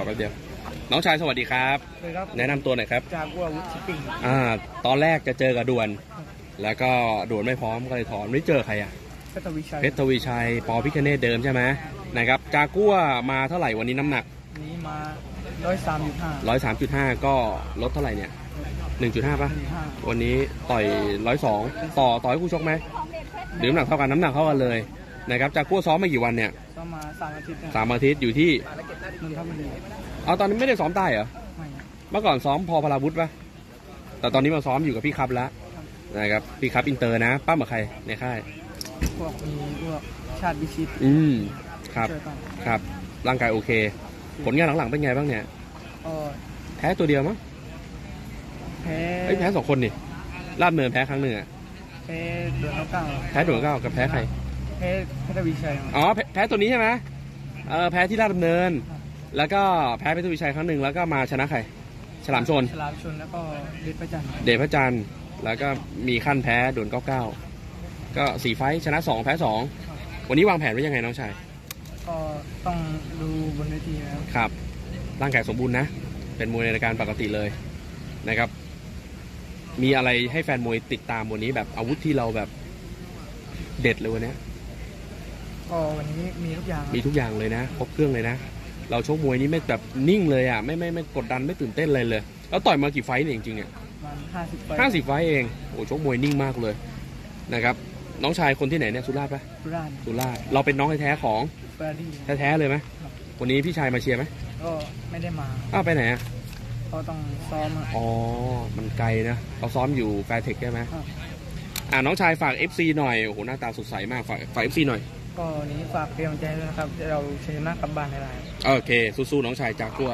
อแป๊บเดียว น้องชายสวัสดีครับเลยครับ แนะนำตัวหน่อยครับ จากวัววุฒิชิปปิ้งอ่า ตอนแรกจะเจอกับด่วน แล้วก็ด่วนไม่พร้อมก็เลยถอนไม่เจอใครอะเพชรวิชัยเพชรทวีชัย ปอพิคเนตเดิมใช่ไหมนะครับ จากกัวมาเท่าไหร่วันนี้น้ำหนัก นี้มาร้อยสามจุดห้า103.5ก็ลดเท่าไหร่เนี่ย1.5ป่ะหนึ่งห้าวันนี้ต่อย102ต่อต่อให้คู่ชกไหมหรือน้ำหนักเท่ากันน้ำหนักเท่ากันเลยนะครับจากกัวซ้อมมากี่วันเนี่ย ก็มาสามอาทิตย์เนี่ยสามอาทิตย์อยู่ที่ นนทบุรีเอาตอนนี้ไม่ได้ซ้อมใต้เหรอ ไม่เมื่อก่อนซ้อมพอพลาวุธปะแต่ตอนนี้มาซ้อมอยู่กับพี่ครับแล้วนะครับ พี่ครับอินเตอร์นะ ป้ากับใครในค่าย พวกมีพวกชาติวิชิตอืม ครับ ช่วยกันครับ ร่างกายโอเค ผลงานหลังๆเป็นไงบ้างเนี่ย ก็แพ้ตัวเดียวมั้งแพ้เอ้ยแพ้สองคนนี่ลาบเนินแพ้ครั้งหนึ่งอะแพ้เดือนเก้าแพ้ด่วนเก้ากับแพ้ใคร แพ้เพชรวิชัยอ๋อแพ้แพ้ตัวนี้ใช่ไหมเออแพ้ที่ลาดดำเนิน แล้วก็แพ้เพชรทวีชัยครั้งหนึ่งแล้วก็มาชนะใคร ฉลามชน ฉลามชนแล้วก็เดชประจันทร์เดชพระจันทร์แล้วก็มีขั้นแพ้ด่วนเก้าเก้าก็สี่ไฟท์ชนะสองแพ้สองวันนี้วางแผนไว้ยังไงน้องชาย ก็ต้องดูบนเวทีนะครับครับ ร่างกายสมบูรณ์นะ เป็นมวยในรายการปกติเลยนะครับ มีอะไรให้แฟนมวยติดตามวันนี้แบบอาวุธที่เราแบบเด็ดเลยวันเนี้ยก็วันนี้มีทุกอย่างครับ มีทุกอย่างเลยนะ ครบเครื่องเลยนะ เราชกมวยนี้ไม่แบบนิ่งเลยอะไม่ไม่ไม่กดดันไม่ตื่นเต้นอะไรเลย แล้วต่อยมากี่ไฟต์เนี่ยจริงๆเนี่ยประมันห้าสิบไปห้าสิบไฟต์เองโอ้ชกมวยนิ่งมากเลยนะครับน้องชายคนที่ไหนเนี่ยสุราษฎร์ปะสุราษฎร์สุราษฎร์เราเป็นน้องแท้ๆของเฟอร์ดี้แท้ๆเลยไหมครับวันนี้พี่ชายมาเชียร์ไหมก็ไม่ได้มาอ้าวไปไหนอะก็ต้องซ้อมอะอ๋อมันไกลนะเขาซ้อมอยู่แฟร์เท็กซ์ใช่ไหมครับอ่าน้องชายฝาก FC หน่อยโอ้โหหน้าตาสดใสมากฝากฝาก FC หน่อย ก็วันนี้ฝากเป็นกำลังใจด้วยนะครับ เราชนะกลับบ้านให้ได้ โอเค สู้ๆน้องชายจากัวร์